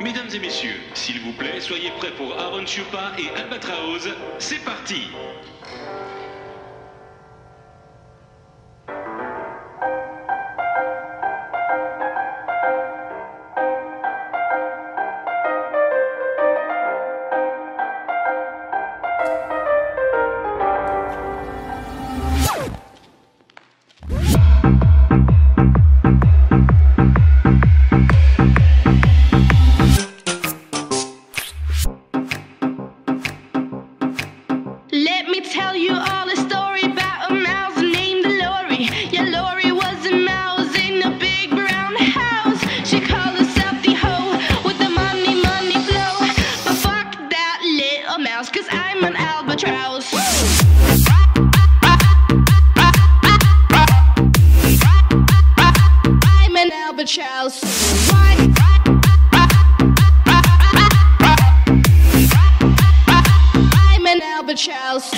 Mesdames et messieurs, s'il vous plaît, soyez prêts pour Aaron Chupa et Albatraoz. C'est parti me tell you all a story about a mouse named Lori. Yeah, Lori was a mouse in a big brown house. She called herself the hoe with the money, money flow. But fuck that little mouse, cause I'm an albatross. I'm an albatross. I'm an albatross.